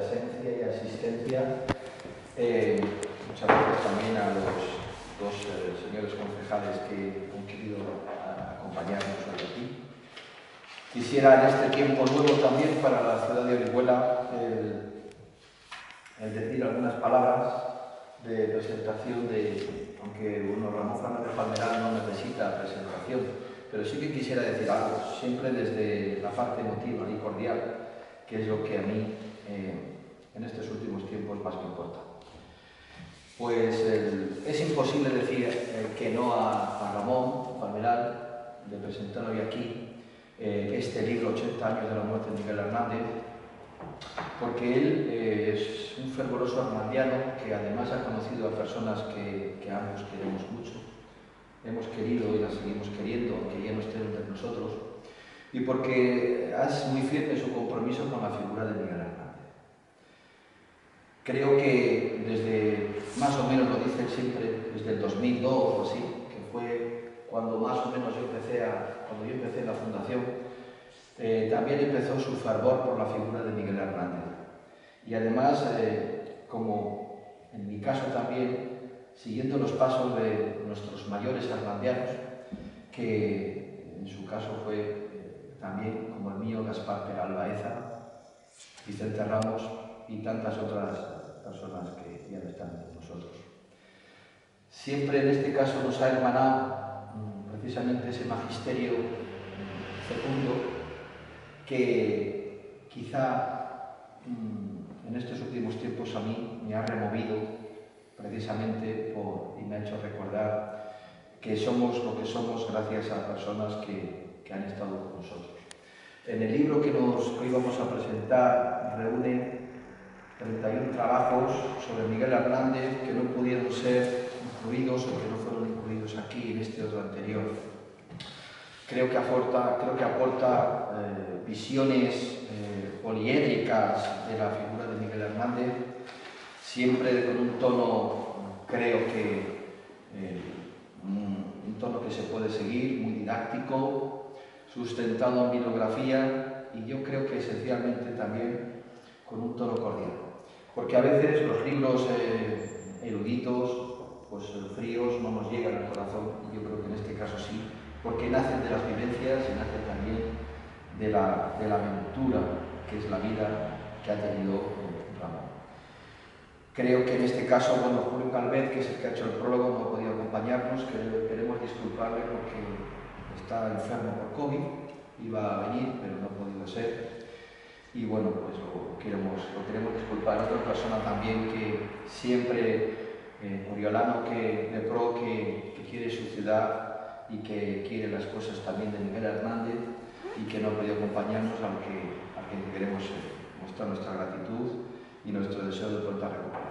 presencia y asistencia. Eh, muchas gracias también a los dos eh, señores concejales que han querido acompañarnos hoy aquí. Quisiera en este tiempo nuevo también para la ciudad de Orihuela el decir algunas palabras de presentación de, aunque uno Ramón Fernández Palmeral no necesita presentación, pero sí que quisiera decir algo, siempre desde la parte emotiva y cordial, que es lo que a mí eh, en estos últimos tiempos más me importa. Pues es imposible decir eh, que no a, Ramón Palmeral de presentar hoy aquí eh, este libro 80 años de la muerte de Miguel Hernández, porque él eh, es un fervoroso armandiano que además ha conocido a personas que, que ambos queremos mucho, hemos querido y las seguimos queriendo, aunque ya no estén entre nosotros, y porque es muy firme su compromiso con la figura de Miguel Hernández. Creo que desde, más o menos lo dice siempre, desde el 2002 o así, que fue cuando más o menos yo empecé, a, cuando yo empecé la fundación, eh, también empezó su fervor por la figura de Miguel Hernández. Y además, eh, como en mi caso también, siguiendo los pasos de nuestros mayores hermandianos, que en su caso fue eh, también, como el mío, Gaspar Peralbaeza, Vicente Ramos y tantas otras personas que ya no están con nosotros. Siempre en este caso nos ha hermanado mm, precisamente ese magisterio mm, fecundo que quizá mm, en estos últimos tiempos a mí me ha removido precisamente por, y me ha hecho recordar que somos lo que somos gracias a personas que, que han estado con nosotros. En el libro que nos hoy vamos a presentar reúne 31 trabajos sobre Miguel Hernández que no pudieron ser incluidos o que no fueron incluidos aquí en este otro anterior creo que aporta, creo que aporta eh, visiones eh, poliédricas de la figura de Miguel Hernández, siempre con un tono, creo que, eh, un, tono que se puede seguir, muy didáctico, sustentado en bibliografía y yo creo que esencialmente también con un tono cordial. Porque a veces los libros eruditos, pues fríos, no nos llegan al corazón y yo creo que en este caso sí, porque nacen de las vivencias y nacen también de la, de la aventura que es la vida que ha tenido Ramón. Creo que en este caso, bueno, Julio Calvet, que es el que ha hecho el prólogo, no ha podido acompañarnos, que queremos disculparle porque está enfermo por COVID, iba a venir, pero no ha podido ser. Y bueno, pues lo queremos, lo queremos disculpar. Otra persona también que siempre, eh, Oriolano, que, de pro, que, que quiere su ciudad y que quiere las cosas también de Miguel Hernández y que no ha podido acompañarnos, aunque, que queremos eh, mostrar nuestra gratitud y nuestro deseo de pronta recuperación.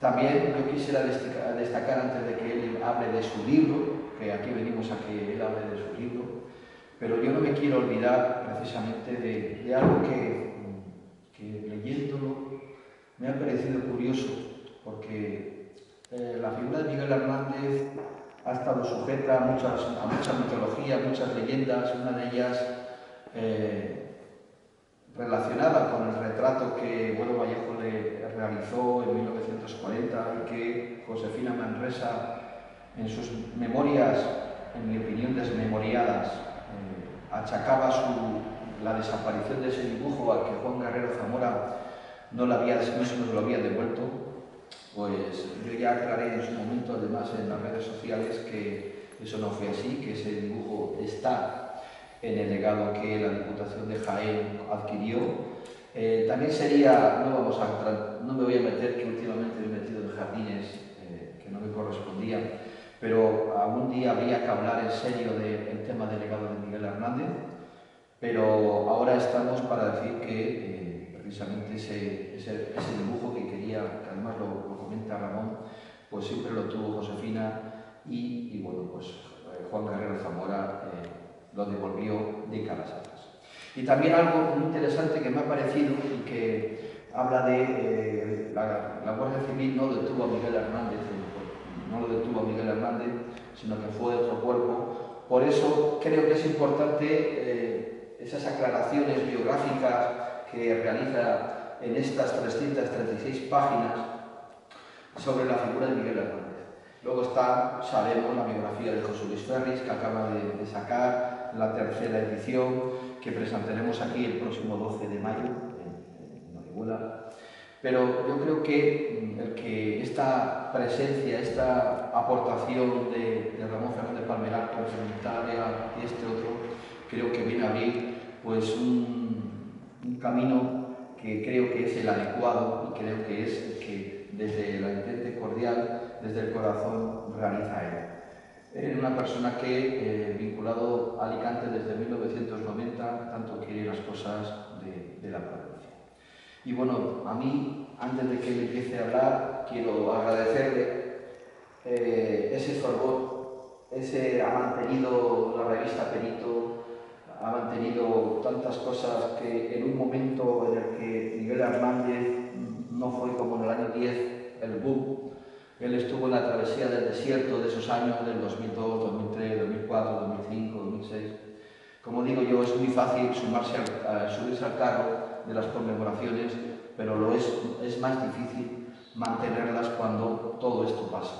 También yo quisiera destacar antes de que él hable de su libro, que aquí venimos a que él hable de su libro, pero yo no me quiero olvidar precisamente de, algo que, leyéndolo me ha parecido curioso, porque eh, la figura de Miguel Hernández ha estado sujeta a muchas, a muchas mitologías, muchas leyendas, una de ellas eh, relacionada con el retrato que Bueno Vallejo le realizó en 1940 y que Josefina Manresa en sus memorias, en mi opinión desmemoriadas, achacaba la desaparición de ese dibujo al que Juan Guerrero Zamora no, la había, no se nos lo había devuelto, pues yo ya aclaré en su momento, además en las redes sociales, que eso no fue así, que ese dibujo está en el legado que la Diputación de Jaén adquirió. Eh, también sería, no, vamos a, no me voy a meter, que últimamente me he metido en jardines eh, que no me correspondían, pero algún día habría que hablar en serio del tema del legado de Miguel Hernández, pero ahora estamos para decir que eh, precisamente ese, ese, ese, dibujo que quería, que además lo, comenta Ramón, pues siempre lo tuvo Josefina y, bueno, pues eh, Juan Carrero Zamora eh, lo devolvió de caras atrás. Y también algo muy interesante que me ha parecido y que habla de eh, la, Guardia Civil no detuvo a Miguel Hernández, no lo detuvo Miguel Hernández, sino que fue otro cuerpo. Por eso creo que es importante esas aclaraciones biográficas que realiza en estas 336 páginas sobre la figura de Miguel Hernández. Luego está, sabemos, la biografía de José Luis Ferris, que acaba de, de sacar la tercera edición, que presentaremos aquí el próximo 12 de mayo, en, en. Pero yo creo que, mm, que esta presencia, esta aportación de, Ramón Fernández Palmeral complementaria y este otro, creo que viene a abrir pues, un, camino que creo que es el adecuado y creo que es el que desde la intente cordial, desde el corazón, realiza él. Era una persona que, eh, vinculado a Alicante desde 1990, tanto quiere las cosas de, de la provincia. Y bueno, a mí, antes de que él empiece a hablar, quiero agradecerle eh, ese fervor, ese ha mantenido la revista Perito, ha mantenido tantas cosas que en un momento en el que Miguel Hernández no fue como en el año 10 el boom, él estuvo en la travesía del desierto de esos años, del 2002, 2003, 2004, 2005, 2006. Como digo yo, es muy fácil sumarse subirse al carro de las conmemoraciones, pero lo es, es más difícil mantenerlas cuando todo esto pasa.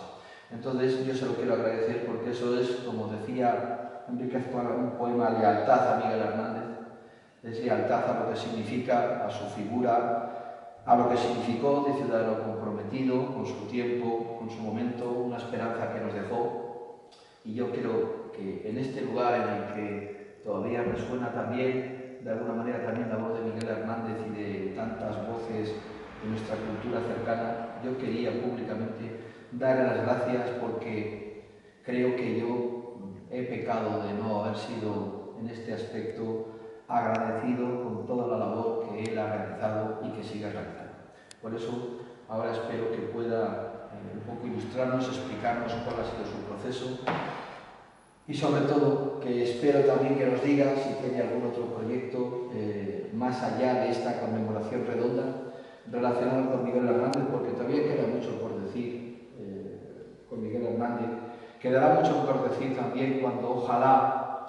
Entonces yo se lo quiero agradecer porque eso es, como decía Enrique Azcuara, un poema lealtad a Miguel Hernández, es lealtad a lo que significa, a su figura, a lo que significó de ciudadano comprometido con su tiempo, con su momento, una esperanza que nos dejó. Y yo creo que en este lugar en el que todavía resuena también de alguna manera también la voz de Miguel Hernández y de tantas voces de nuestra cultura cercana, yo quería públicamente dar las gracias porque creo que yo he pecado de no haber sido en este aspecto agradecido con toda la labor que él ha realizado y que sigue realizando. Por eso ahora espero que pueda eh, un poco ilustrarnos, explicarnos cuál ha sido su proceso y sobre todo que espero también que nos diga si tiene algún otro proyecto eh, más allá de esta conmemoración redonda relacionado con Miguel Hernández, porque todavía queda mucho por decir eh, con Miguel Hernández. Quedará mucho por decir también cuando ojalá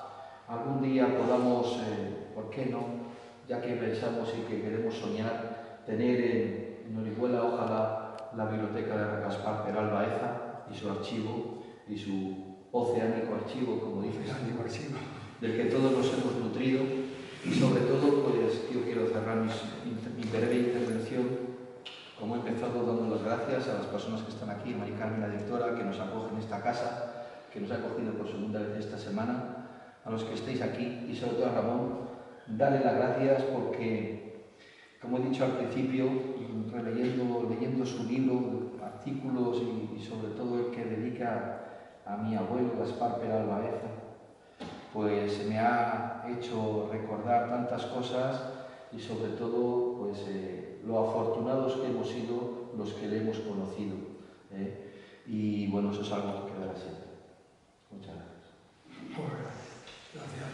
algún día podamos, eh, ¿por qué no? Ya que pensamos y que queremos soñar, tener en, en Orihuela ojalá la biblioteca de Gaspar Peral Baeza y su archivo y su oceánico archivo, como dices, archivo. del que todos nos hemos nutrido y sobre todo, pues yo quiero cerrar mis, mi breve intervención como he empezado dando las gracias a las personas que están aquí, Mari Carmen, la directora, que nos acoge en esta casa, que nos ha acogido por segunda vez esta semana, a los que estéis aquí y sobre todo a Ramón, darle las gracias porque, como he dicho al principio, releyendo, leyendo su libro, artículos y, y sobre todo el que dedica a mi abuelo Gaspar Peral Baeza, pues me ha hecho recordar tantas cosas y sobre todo pues, eh, lo afortunados que hemos sido los que le hemos conocido. ¿eh? Y bueno, eso es algo que quedará siempre. Muchas gracias. gracias.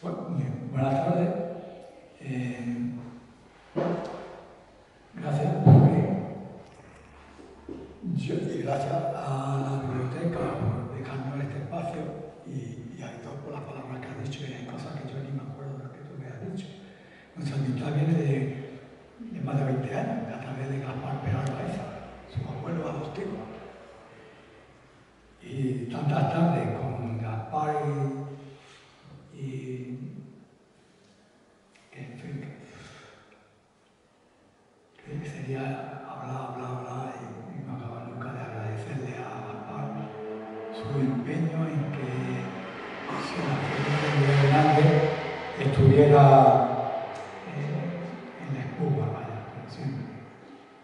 Bueno, buenas tardes. Eh, gracias yo, y gracias a la biblioteca por dejarnos este espacio y, y a Héctor por las palabras que ha dicho y hay cosas que yo ni me acuerdo de lo que tú me has dicho. Nuestra amistad viene de, de más de 20 años, a través de Gaspar Peral Baeza, su abuelo adoptivo. Y tantas tardes con Gaspar y, y en fin, que sería hablar, hablar, hablar y, y no acabar nunca de agradecerle a Gaspar su empeño en que si la figura de Miguel Hernández estuviera eh, en la espuma, vaya, como siempre.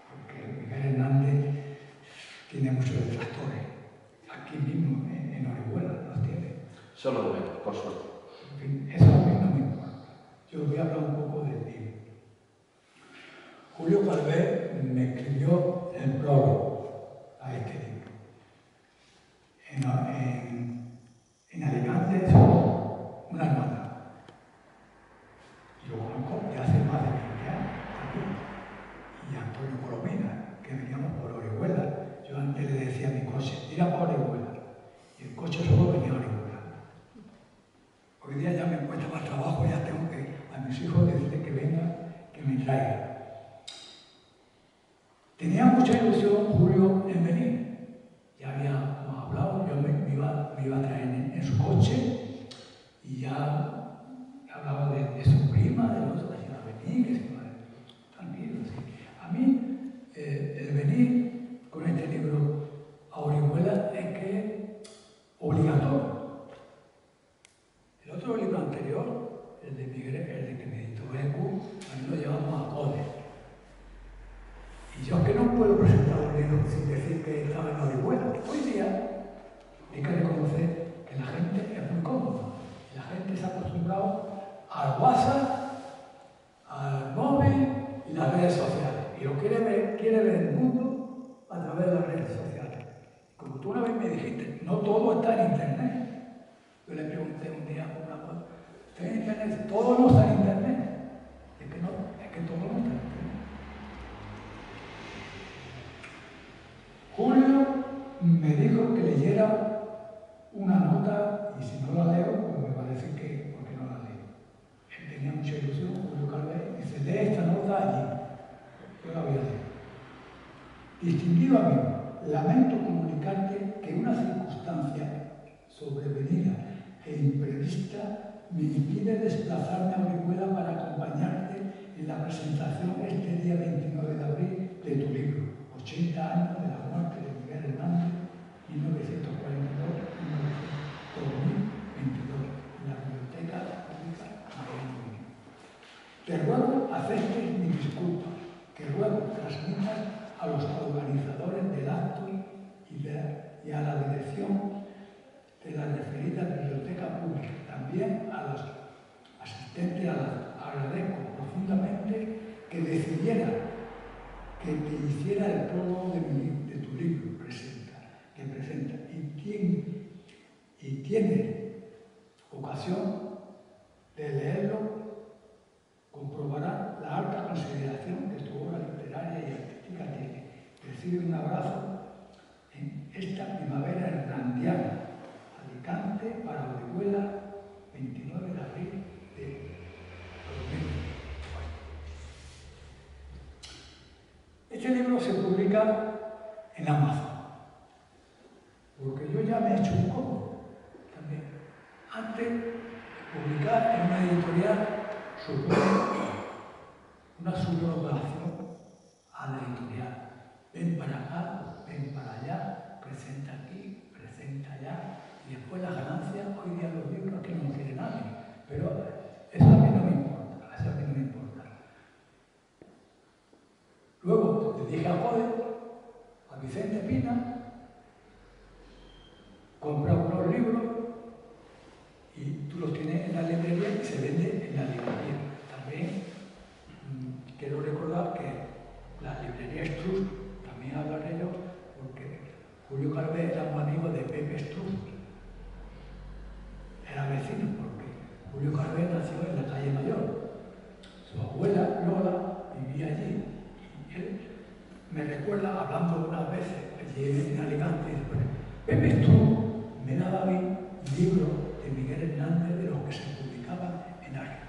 Porque Miguel Hernández tiene muchos detractores. Aquí mismo, en, en Orihuela, los tiene. Solo de ver, por suerte. En fin, eso a mí no me importa. Yo voy a hablar un poco del libro. Julio Calvé me escribió el prólogo a este libro. En, en, en Alicante somos una hermana. Y lo conozco de hace más de 20 años aquí. Y Antonio Colomina, que veníamos por Orihuela. Yo antes le decía a mi coche, tira para Orihuela. Y el coche solo venía a Orihuela. Hoy día ya me cuesta más trabajo, ya tengo que a mis hijos decirles que vengan traiga. Tenía mucha ilusión Julio en venir. Ya habíamos hablado, yo me, iba, me, iba, a traer en, su coche y ya hablaba de, su prima, de los que iba a venir, que se iba a tranquilo. A mí, eh, el venir con este libro a Orihuela es que es obligatorio. El otro libro anterior, el de Miguel, el de que me editó Ecu, a mí lo llevamos a Code. Y yo que no puedo presentar un libro sin decir que estaba en Orihuela. Hoy día hay que reconocer que la gente es muy cómoda. La gente se ha acostumbrado al WhatsApp, al móvil y las redes sociales. Y lo quiere ver, quiere ver el mundo a través de las redes sociales. Como tú una vez me dijiste, no todo está en Internet. Yo le pregunté un día a una cosa, ¿está en Internet? Todo no está en Internet. Es que no, es que todo no está en Internet. Julio me dijo que leyera una nota y si no la leo, pues me parece que porque no la leo. Él tenía mucha ilusión, Julio Calvé, dice, lee esta nota allí. Yo la voy a leer. Distinguido amigo, lamento comunicarte que una circunstancia sobrevenida e imprevista me impide desplazarme a Orihuela para acompañarte en la presentación este día 29 de abril de tu libro, 80 años de la muerte de Miguel Hernández, 1942-2022, en la Biblioteca Pública María Te ruego aceptes mi disculpa, que ruego transmitas a los organizadores del acto y, y a la dirección de la referida biblioteca pública, también a los asistentes, agradezco profundamente que decidieran que te hiciera el prólogo de, de tu libro, presenta, presenta, y tiene, y tiene ocasión de leerlo, comprobará la alta consideración que tu obra literaria y artística tiene. Recibe un abrazo en esta primavera hernandiana Alicante para Orihuela, 29 de abril de 2020. Este libro se publica en Amazon, porque yo ya me he hecho un cómodo también. Antes de en una editorial supone una subrogación a la editorial. Ven para acá, ven para allá, presenta aquí, presenta allá y después las ganancias, hoy día los libros que no quiere nadie. Pero eso a mí no me importa, eso a mí no me importa. Luego te dije a Jode, a Vicente Pina, compra unos libros libro de Miguel Hernández de los que se publicaba en Argentina.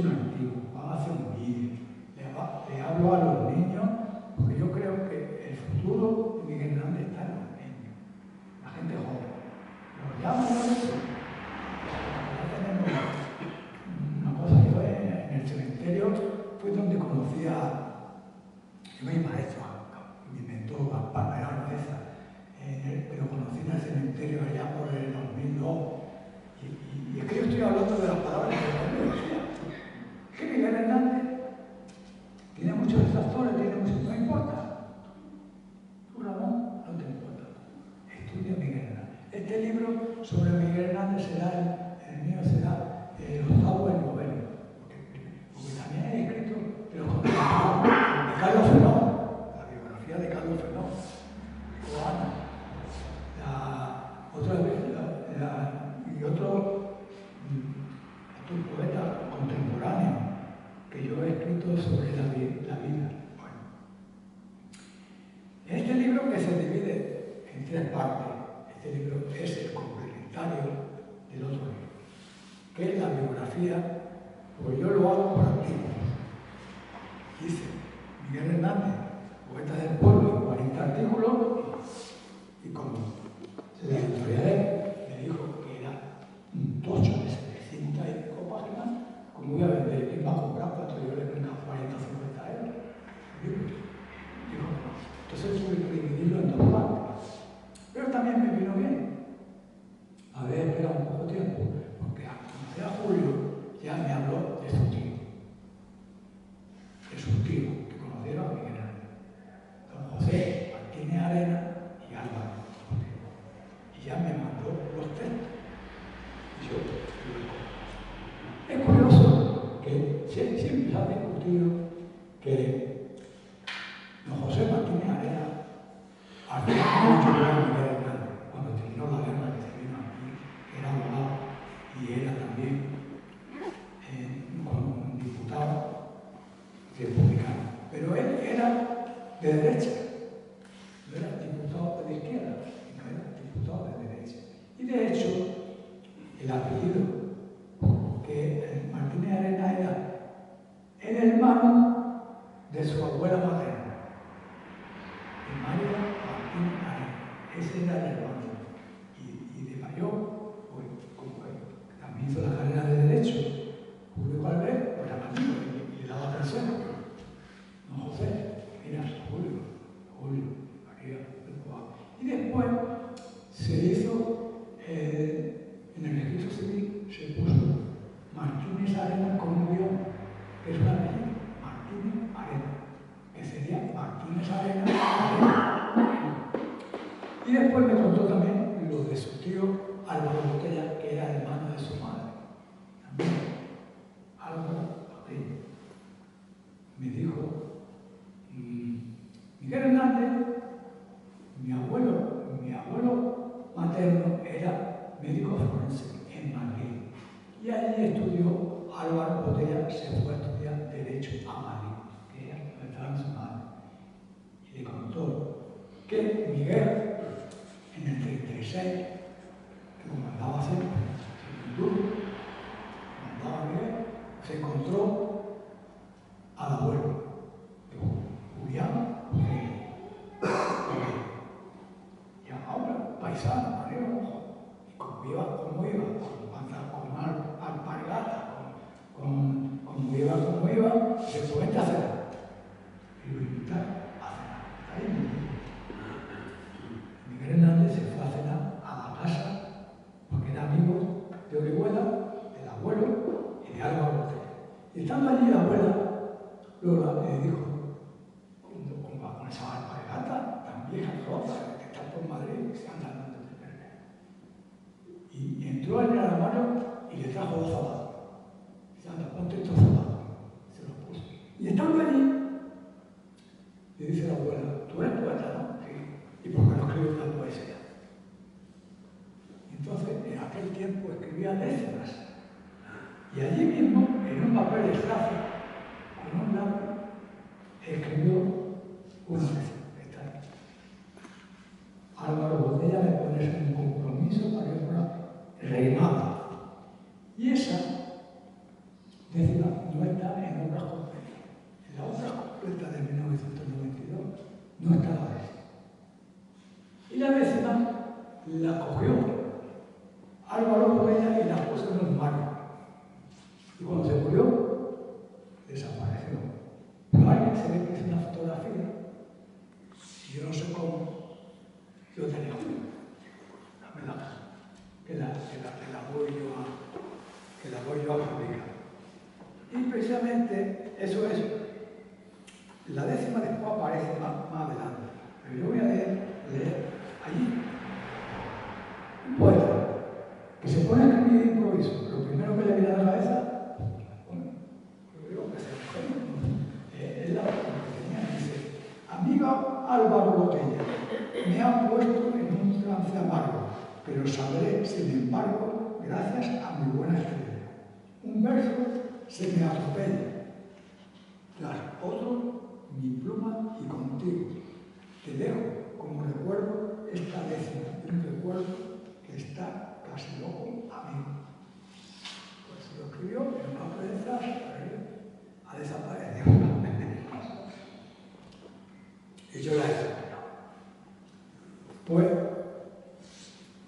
Sunanti proceso y dividirlo en dos partes. Pero también me vino bien A ver, espera un poco tiempo not be you. Miguel Hernández, mi abuelo, mi abuelo materno era médico forense en Madrid. Y allí estudió Álvaro Botella, se fue a estudiar Derecho a Madrid, que era nuestra Y le contó que Miguel, en el 36, que mandaba hacer, a Miguel, se encontró Estando allí la abuela, Lola le dijo, ¿cómo, cómo va con esa alpargata tan vieja, rota, que está por Madrid, que se anda de perder? Y entró en el armario y le trajo dos zapatos. 90 en obras completas. En las obras completas de 1992 no estaba eso. Y la vecina la cogió Álvaro ella y la puso en los manos. Y cuando se murió, desapareció. Pero alguien se ve que hizo una fotografía. Yo no sé cómo. Yo tenía una. Que la, que la, que la voy yo a, que la voy yo a fabricar. Y precisamente eso es. La décima después aparece más, más adelante. Pero yo voy a leer, leer allí. Un poeta que se pone a escribir de improviso. Lo primero que le viene a la cabeza, eh, dice, amigo Álvaro Botella, me han puesto en un trance amargo, pero sabré, sin embargo, gracias a mi buena estrella. Un verso se me atropella, tras otro mi pluma y contigo. Te dejo como recuerdo esta décima, un recuerdo que está casi loco amigo. Pues se lo escribió en una prensa, ha desaparecido. y yo la he. Pues,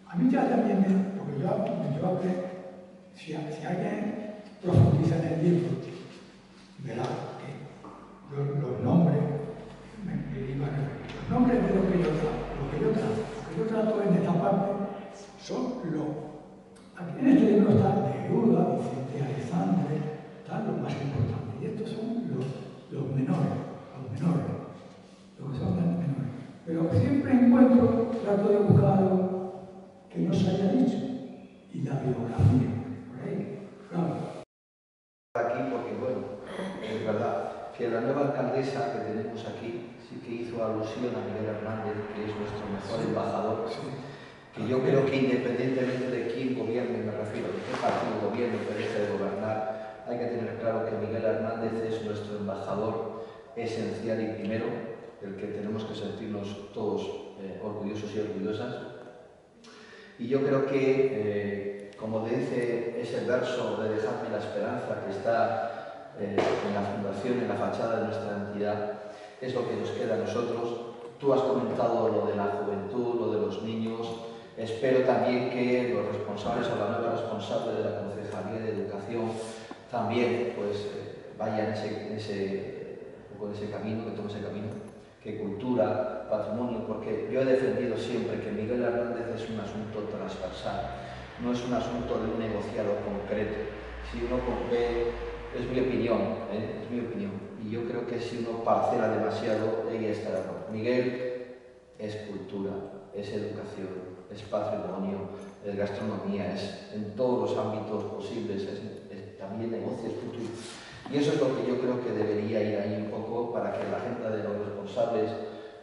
a mí ya también porque yo, yo hablé, si, si alguien profundiza en el libro, verá que los, nombres, me, me los nombres de lo que yo trato, lo que yo trato, lo que yo trato en esta parte son los. Aquí en este libro está Neruda, Vicente Alexandre, están los más importantes. Y estos son los, los menores, los menores, los que son los menores. Pero siempre encuentro, trato de buscar algo que no se haya dicho. Y la biografía, por ahí, claro. Aquí porque, bueno, es verdad que la nueva alcaldesa que tenemos aquí sí que hizo alusión a Miguel Hernández, que es nuestro mejor embajador. Que yo creo que independientemente de quién gobierne, me refiero, de qué partido gobierne deje de gobernar, hay que tener claro que Miguel Hernández es nuestro embajador esencial y primero, del que tenemos que sentirnos todos eh, orgullosos y orgullosas. Y yo creo que, eh, como dice ese verso de Dejadme la esperanza que está eh, en la fundación, en la fachada de nuestra entidad, es lo que nos queda a nosotros. Tú has comentado lo de la juventud, lo de los niños, Espero también que los responsables o la nueva responsable de la Concejalía de Educación también pues, eh, vayan ese, ese, ese camino, que tome ese camino, que cultura, patrimonio, porque yo he defendido siempre que Miguel Hernández es un asunto transversal, no es un asunto de un negociado concreto. Si uno ve, es mi opinión, ¿eh? es mi opinión, y yo creo que si uno parcela demasiado, ella estará. Miguel es cultura, es educación, es patrimonio, es gastronomía, es en todos los ámbitos posibles, es, también negocio, es futuro. Y eso es lo que yo creo que debería ir ahí un poco para que la agenda de los responsables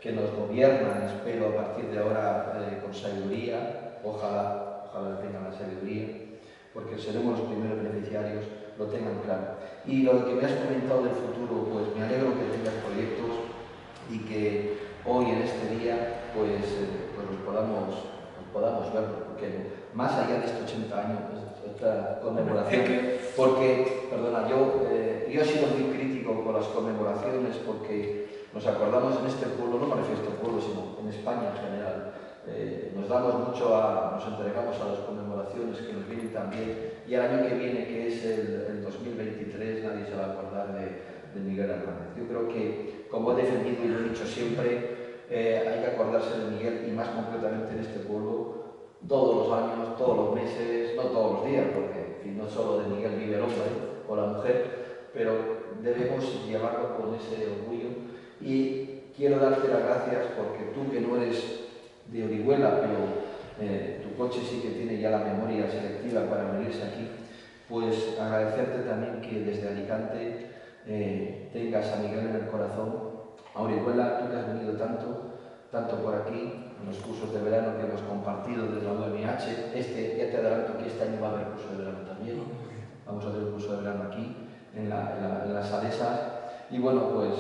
que nos gobiernan, espero a partir de ahora eh, con sabiduría, ojalá, ojalá tengan la sabiduría, porque seremos los primeros beneficiarios, lo tengan claro. Y lo que me has comentado del futuro, pues me alegro que tengas proyectos y que hoy en este día pues, eh, pues los podamos podamos verlo, porque más allá de estos 80 años, esta conmemoración, porque, perdona, yo, eh, yo he sido muy crítico con las conmemoraciones porque nos acordamos en este pueblo, no me refiero a este pueblo, sino en España en general, eh, nos damos mucho a, nos entregamos a las conmemoraciones que nos vienen también, y el año que viene, que es el, el 2023, nadie se va a acordar de, de Miguel Hernández. Yo creo que, como he defendido y lo he dicho siempre, eh, hay que acordarse de Miguel y más concretamente en este pueblo todos los años, todos los meses, no todos los días, porque en fin, no solo de Miguel vive el hombre o la mujer, pero debemos llevarlo con ese orgullo y quiero darte las gracias porque tú que no eres de Orihuela, pero eh, tu coche sí que tiene ya la memoria selectiva para venirse aquí, pues agradecerte también que desde Alicante eh, tengas a Miguel en el corazón, a Orihuela, tú que has venido tanto, tanto por aquí, en los cursos de verano que hemos compartido desde la UMH, este, ya te adelanto que este año va a haber curso de verano también, vamos a tener un curso de verano aquí, en, la, en, la, en las Salesas, y bueno, pues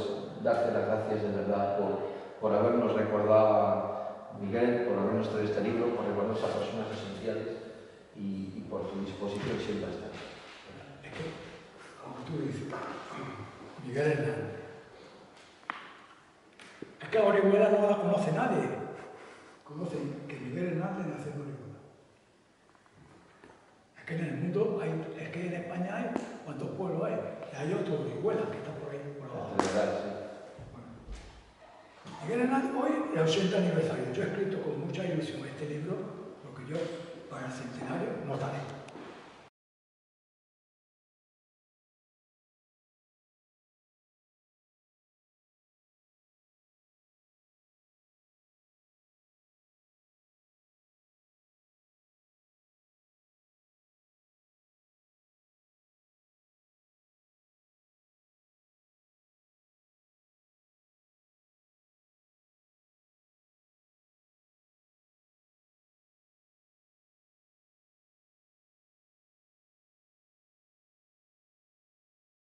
darte las gracias de verdad por, por habernos recordado a Miguel, por habernos traído este libro, por recordarnos a personas esenciales y, y por tu disposición siempre estar. Es que, como tú dices, Miguel Hernández, es que a Orihuela no la conoce nadie. Conocen que Miguel Hernández nació en Orihuela. Es que en el mundo hay, es que en España hay cuántos pueblos hay. Y hay otro Orihuela que está por ahí, por abajo. Miguel Hernández, hoy el 80 aniversario. Yo he escrito con mucha ilusión este libro, porque yo para el centenario no daré.